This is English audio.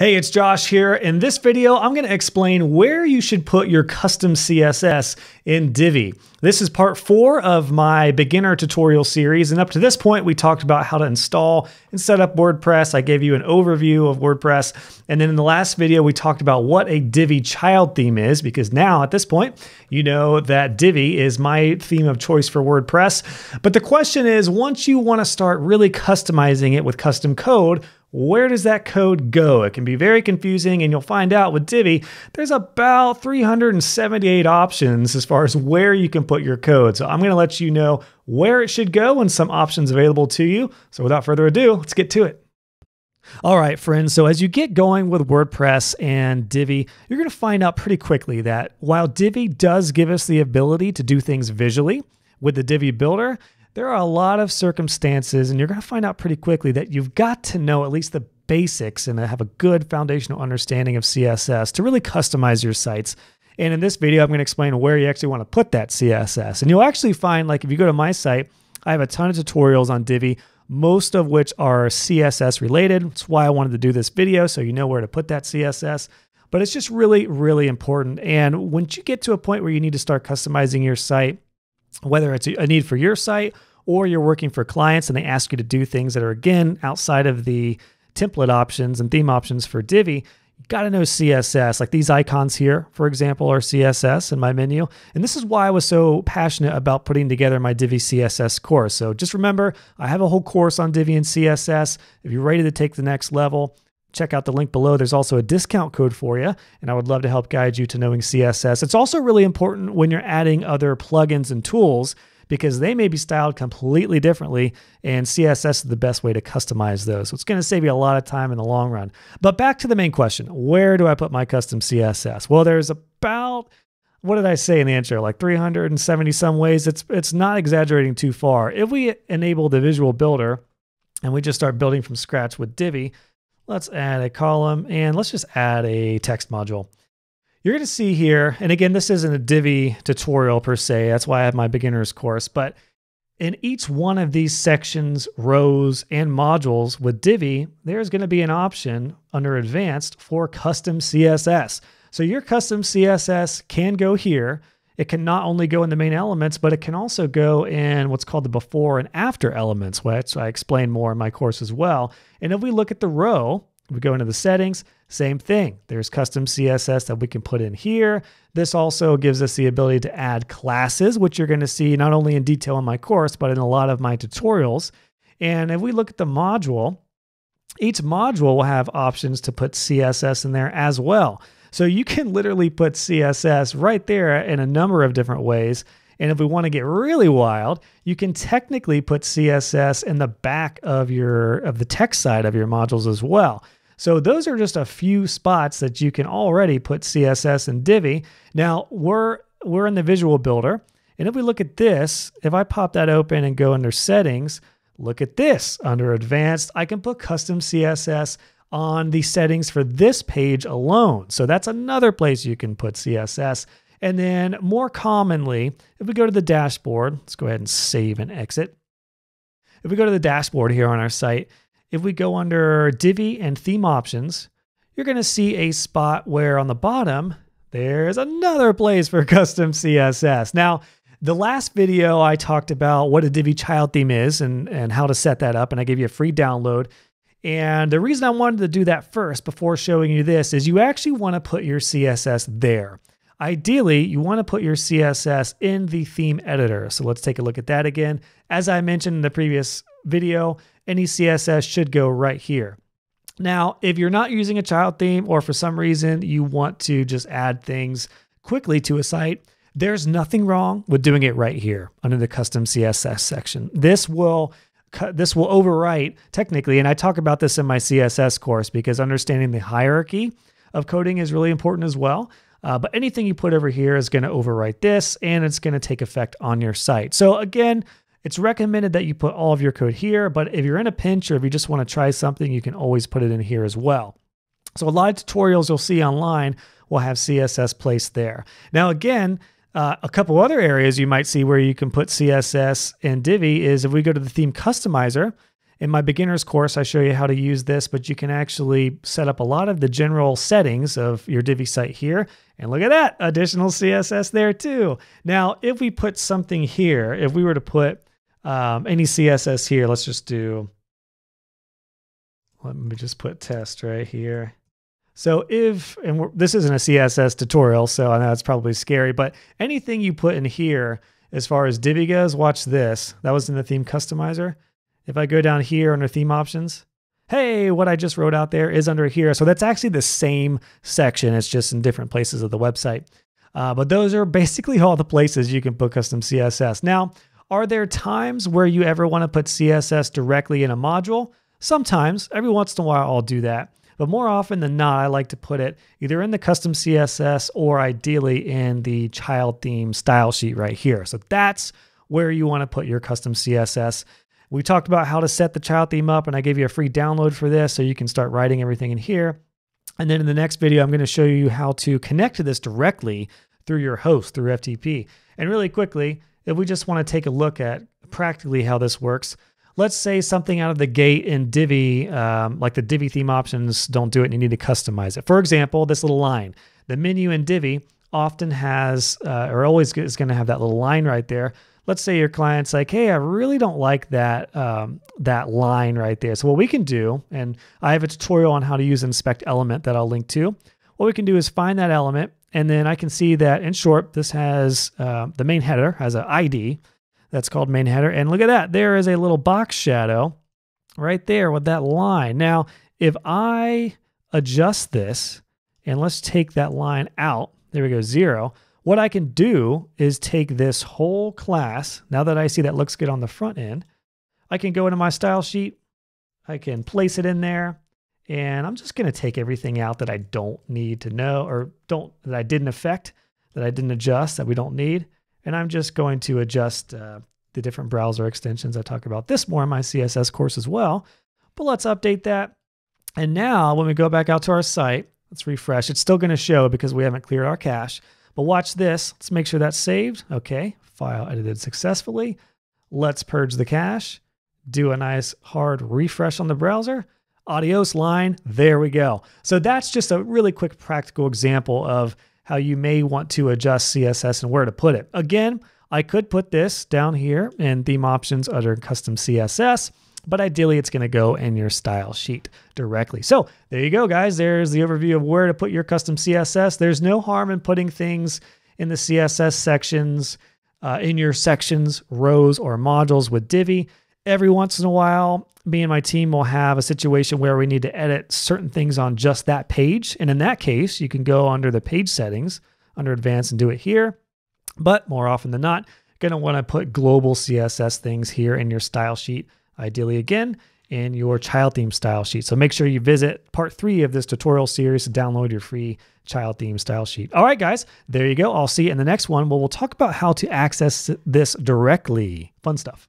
Hey, it's Josh here. In this video, I'm going to explain where you should put your custom CSS in Divi. This is part four of my beginner tutorial series. And up to this point, we talked about how to install and set up WordPress. I gave you an overview of WordPress. And then in the last video, we talked about what a Divi child theme is, because now at this point, you know that Divi is my theme of choice for WordPress. But the question is, once you want to start really customizing it with custom code, where does that code go? It can be very confusing, and you'll find out with Divi, there's about 378 options as far as where you can put your code. So I'm going to let you know where it should go and some options available to you. So without further ado, let's get to it. All right, friends. So as you get going with WordPress and Divi, you're going to find out pretty quickly that while Divi does give us the ability to do things visually with the Divi Builder, there are a lot of circumstances, and you're going to find out pretty quickly that you've got to know at least the basics and have a good foundational understanding of CSS to really customize your sites. And in this video, I'm going to explain where you actually want to put that CSS. And you'll actually find, like, if you go to my site, I have a ton of tutorials on Divi, most of which are CSS related. That's why I wanted to do this video, so you know where to put that CSS. But it's just really, really important. And once you get to a point where you need to start customizing your site, whether it's a need for your site or you're working for clients and they ask you to do things that are, again, outside of the template options and theme options for Divi, you got to know CSS. Like these icons here, for example, are CSS in my menu. And this is why I was so passionate about putting together my Divi CSS course. So just remember, I have a whole course on Divi and CSS. If you're ready to take the next level, check out the link below. There's also a discount code for you, and I would love to help guide you to knowing CSS. It's also really important when you're adding other plugins and tools because they may be styled completely differently, and CSS is the best way to customize those. So it's going to save you a lot of time in the long run. But back to the main question where do I put my custom CSS? Well, there's about what did I say in the intro? Like 370 some ways. It's it's not exaggerating too far. If we enable the visual builder and we just start building from scratch with Divi, Let's add a column and let's just add a text module. You're going to see here, and again, this isn't a Divi tutorial per se, that's why I have my beginner's course, but in each one of these sections, rows, and modules with Divi, there's going to be an option under advanced for custom CSS. So your custom CSS can go here. It can not only go in the main elements, but it can also go in what's called the before and after elements, which I explain more in my course as well. And if we look at the row, we go into the settings, same thing. There's custom CSS that we can put in here. This also gives us the ability to add classes, which you're going to see not only in detail in my course, but in a lot of my tutorials. And if we look at the module, each module will have options to put CSS in there as well. So you can literally put CSS right there in a number of different ways. And if we want to get really wild, you can technically put CSS in the back of your of the text side of your modules as well. So those are just a few spots that you can already put CSS and Divi. Now we're we're in the visual builder. And if we look at this, if I pop that open and go under settings, look at this. Under advanced, I can put custom CSS on the settings for this page alone. So that's another place you can put CSS. And then more commonly, if we go to the dashboard, let's go ahead and save and exit. If we go to the dashboard here on our site, if we go under Divi and theme options, you're to see a spot where on the bottom, there's another place for custom CSS. Now, the last video I talked about what a Divi child theme is and, and how to set that up, and I gave you a free download. And the reason I wanted to do that first before showing you this is you actually want to put your CSS there. Ideally, you want to put your CSS in the theme editor. So let's take a look at that again. As I mentioned in the previous video, any CSS should go right here. Now, if you're not using a child theme or for some reason you want to just add things quickly to a site, there's nothing wrong with doing it right here under the custom CSS section. This will this will overwrite technically, and I talk about this in my CSS course because understanding the hierarchy of coding is really important as well. Uh, but anything you put over here is going to overwrite this and it's going to take effect on your site. So again, it's recommended that you put all of your code here, but if you're in a pinch or if you just want to try something, you can always put it in here as well. So a lot of tutorials you'll see online will have CSS placed there. Now again, uh, a couple other areas you might see where you can put CSS and Divi is if we go to the theme customizer In my beginner's course, I show you how to use this, but you can actually set up a lot of the general settings of your Divi site here. And look at that, additional CSS there too. Now, if we put something here, if we were to put um, any CSS here, let's just do, let me just put test right here. So if, and this isn't a CSS tutorial, so I know it's probably scary, but anything you put in here as far as Divi goes, watch this. That was in the theme customizer. If I go down here under theme options, hey, what I just wrote out there is under here. So that's actually the same section. It's just in different places of the website. Uh, but those are basically all the places you can put custom CSS. Now, are there times where you ever want to put CSS directly in a module? Sometimes, every once in a while, I'll do that. But more often than not, I like to put it either in the custom CSS or ideally in the child theme style sheet right here. So that's where you want to put your custom CSS. We talked about how to set the child theme up, and I gave you a free download for this so you can start writing everything in here. And then in the next video, I'm going to show you how to connect to this directly through your host through FTP. And really quickly, if we just want to take a look at practically how this works, let's say something out of the gate in Divi, um, like the Divi theme options don't do it and you need to customize it. For example, this little line, the menu in Divi often has, uh, or always is going to have that little line right there. Let's say your client's like, hey, I really don't like that um, that line right there. So what we can do, and I have a tutorial on how to use inspect element that I'll link to. What we can do is find that element, and then I can see that in short, this has uh, the main header has an ID that's called main header. And look at that. There is a little box shadow right there with that line. Now, if I adjust this and let's take that line out, there we go, zero. What I can do is take this whole class, now that I see that looks good on the front end, I can go into my style sheet, I can place it in there, and I'm just gonna take everything out that I don't need to know or don't that I didn't affect, that I didn't adjust, that we don't need. And I'm just going to adjust uh, the different browser extensions. I talk about this more in my CSS course as well. But let's update that. And now when we go back out to our site, let's refresh. It's still going to show because we haven't cleared our cache. But watch this. Let's make sure that's saved. Okay, file edited successfully. Let's purge the cache. Do a nice hard refresh on the browser. Adios line. There we go. So that's just a really quick practical example of how you may want to adjust CSS and where to put it. Again, I could put this down here in theme options under custom CSS, but ideally it's going to go in your style sheet directly. So there you go, guys. There's the overview of where to put your custom CSS. There's no harm in putting things in the CSS sections, uh, in your sections, rows, or modules with Divi. Every once in a while, me and my team will have a situation where we need to edit certain things on just that page. And in that case, you can go under the page settings under advanced and do it here. But more often than not, going to want to put global CSS things here in your style sheet, ideally again in your child theme style sheet. So make sure you visit part three of this tutorial series to download your free child theme style sheet. All right, guys, there you go. I'll see you in the next one where we'll talk about how to access this directly. Fun stuff.